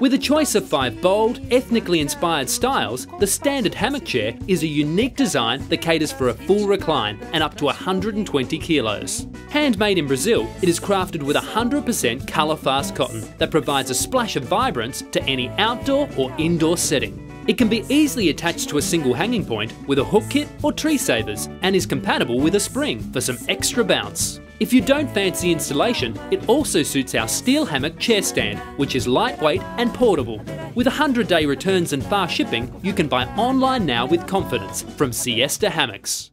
With a choice of five bold, ethnically inspired styles, the standard hammock chair is a unique design that caters for a full recline and up to 120 kilos. Handmade in Brazil, it is crafted with 100% colour fast cotton that provides a splash of vibrance to any outdoor or indoor setting. It can be easily attached to a single hanging point with a hook kit or tree savers and is compatible with a spring for some extra bounce. If you don't fancy installation, it also suits our steel hammock chair stand, which is lightweight and portable. With 100 day returns and fast shipping, you can buy online now with confidence from Siesta Hammocks.